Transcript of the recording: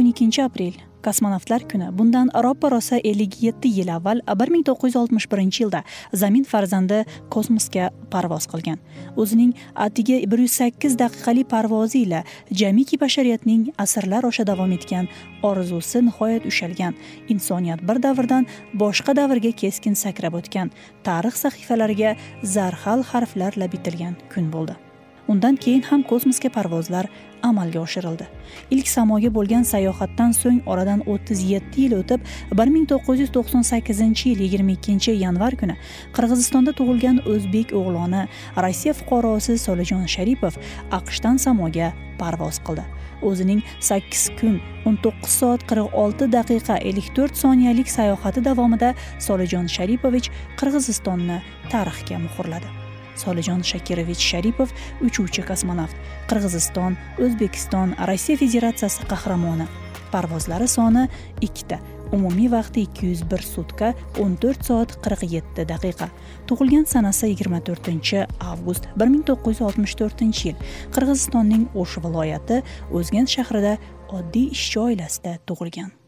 o'n ikkinchi aprel kosmonavtlar kuni. Bundan roppa rosa ellik yetti yil avval bir ming to'qqiz yuz oltmish birinchi yilda zamin farzandi kosmosga parvoz qilgan. O'zining atigi bir yuz sakkiz daqiqalik parvozi ila jamiki bashariyatning asrlar osha davom etgan orzusi nihoyat ushalgan. Insoniyat bir davrdan boshqa davrga keskin sakrab o'tgan. Tarix sahifalariga zarhal harflar bitilgan kun bo'ldi. Undan keyin ham kosmosga parvozlar amalga oshirildi. Ilk samoga bo'lgan sayohatdan so'ng oradan o'ttiz yetti yil o'tib bir ming to'qqiz yuz to'qson sakkizinchi yil yigirma ikkinchi yanvar kuni qirg'izistonda tug'ilgan o'zbek o'g'loni rossiya fuqarosi solijon sharipov aqshdan samoga parvoz qildi. O'zining 8 kun o'n to'qqiz soat qirq olti daqiqa ellik to'rt soniyalik sayohati davomida solijon sharipovich qirg'izistonni tarixga muhrladi. Solijon shakirovich sharipov uchuvchi kosmonavt qirg'iziston o'zbekiston rossiya federatsiyasi qahramoni. Parvozlari soni ikkita. Umumiy vaqti ikki yuz bir sutka o'n to'rt soat qirq yetti daqiqa. Tug'ilgan sanasi yigirma to'rtinchi avgust bir ming to'qqiz yuz oltmish to'rtinchi yil. Qirg'izistonning o'sh viloyati o'zgan shahrida oddiy ishchi oilasida tug'ilgan.